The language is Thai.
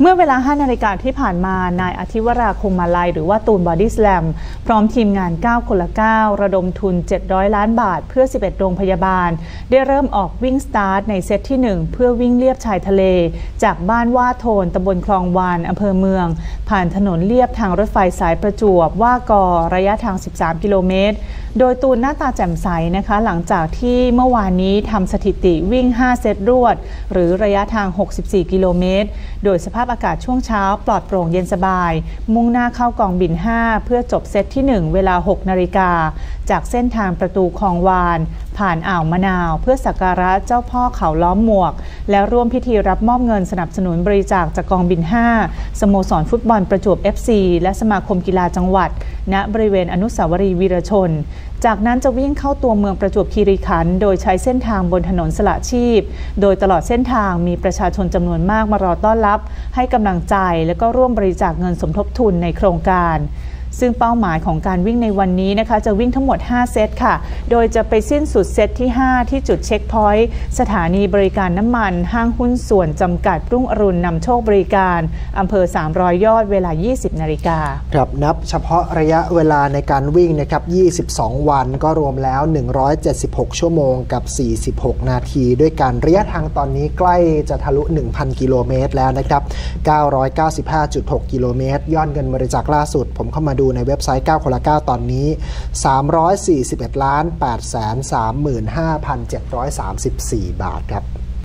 เมื่อเวลา 5 นาฬิกาที่ผ่านมา นายอาทิวราห์ คงมาลัยหรือว่าตูนบอดี้สแลมพร้อมทีมงาน ก้าวคนละ ก้าว ระดมทุน 700 ล้านบาท เพื่อ 11 โรงพยาบาล ได้เริ่มออกวิ่งสตาร์ทในเซตที่ 1 เพื่อวิ่งเลียบชายทะเล จากบ้านหว้าโทนตำบลคลองวานอำเภอเมือง ผ่านถนนเลียบทางรถไฟสายประจวบหว้ากอระยะทาง 13 กิโลเมตร โดยตูนหน้าตาแจ่มใสนะคะ หลังจากที่เมื่อวานนี้ทำสถิติวิ่ง 5 เซตรวด หรือระยะทาง 64 กิโลเมตร โดยสภาพอากาศช่วงเช้าปลอดโปร่งเย็นสบาย มุ่งหน้าเข้ากองบิน 5 เพื่อจบเซตที่ 1 เวลา 6 นาฬิกา จากเส้นทางประตูคลองวาน ผ่านอ่าวมะนาว เพื่อสักการะเจ้าพ่อเขาล้อมหมวก และร่วมพิธีรับมอบเงินสนับสนุนบริจาคจากกองบิน 5 สโมสรฟุตบอลประจวบ FC และสมาคมกีฬาจังหวัด ณบริเวณอนุสาวรีย์วีรชน จากนั้นจะวิ่งเข้าตัวเมืองประจวบคีรีขันธ์โดยใช้เส้นทางบนถนนสละชีพ โดยตลอดเส้นทางมีประชาชนจำนวนมากมารอต้อนรับ ให้กำลังใจและก็ร่วมบริจาคเงินสมทบทุนในโครงการ ซึ่งเป้าหมายของการวิ่งในวันนี้นะคะจะวิ่งทั้งหมด 5 เซตค่ะ โดยจะไปสิ้นสุดเซตที่ 5 ที่จุดเช็คพอยต์สถานีบริการน้ำมัน ห้างหุ้นส่วนจำกัดรุ่งอรุณนำโชคบริการอำเภอ 300 ยอดเวลา 20 นาฬิกาครับนับเฉพาะระยะเวลาในการวิ่งนะครับ 22 วันก็รวมแล้ว 176 ชั่วโมงกับ 46 นาทีด้วยกันระยะทางตอนนี้ใกล้จะทะลุ 1,000 กิโลเมตรแล้วนะครับ 995.6 กิโลเมตรยอดเงินบริจาคล่าสุด ผมเข้ามาดูดูในเว็บไซต์ 9 คนละ 9 ตอนนี้ 341ล้าน8 3 5 734 บาทครับ